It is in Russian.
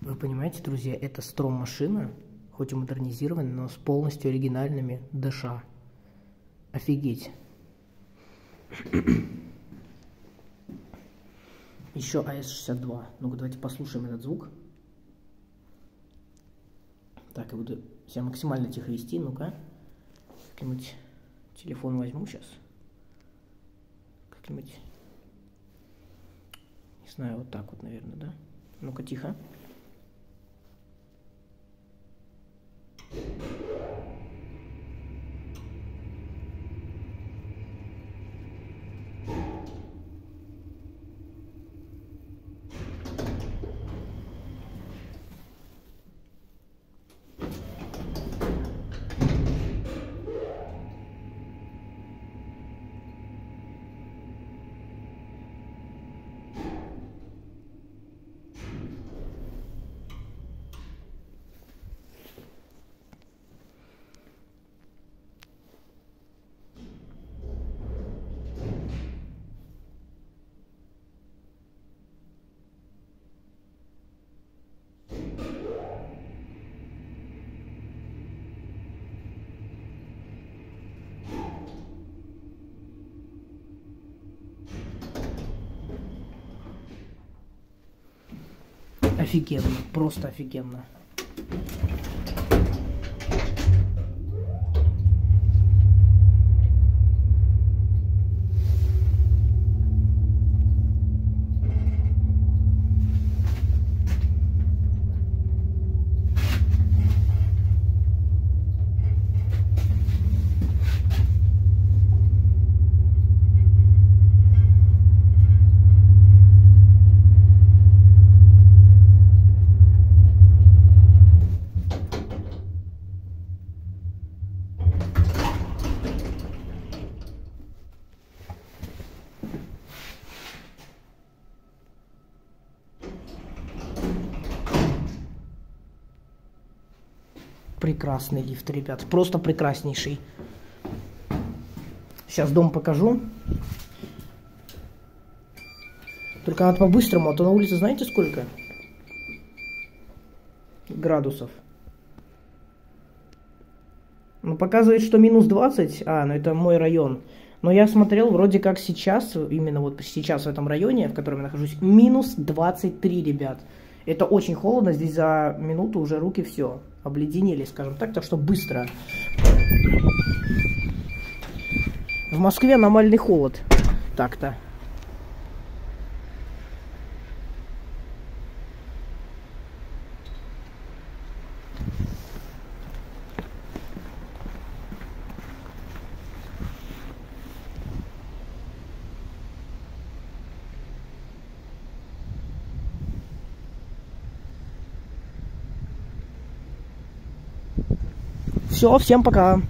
Вы понимаете, друзья, это стром-машина, хоть и модернизированная, но с полностью оригинальными ДШ. Офигеть. Еще АС-62. Ну-ка, давайте послушаем этот звук. Так, я буду себя максимально тихо вести. Ну-ка. Телефон возьму сейчас. Как-нибудь... Не знаю, вот так вот, наверное, да? Ну-ка, тихо. Офигенно, просто офигенно. Прекрасный лифт, ребят. Просто прекраснейший. Сейчас дом покажу. Только надо по-быстрому, а то на улице знаете сколько? Градусов. Ну, показывает, что минус 20. А, ну это мой район. Но я смотрел, вроде как сейчас, именно вот сейчас в этом районе, в котором я нахожусь, минус 23, ребят. Это очень холодно, здесь за минуту уже руки все обледенели, скажем так, так что быстро. В Москве аномальный холод. Так-то. Все, всем пока.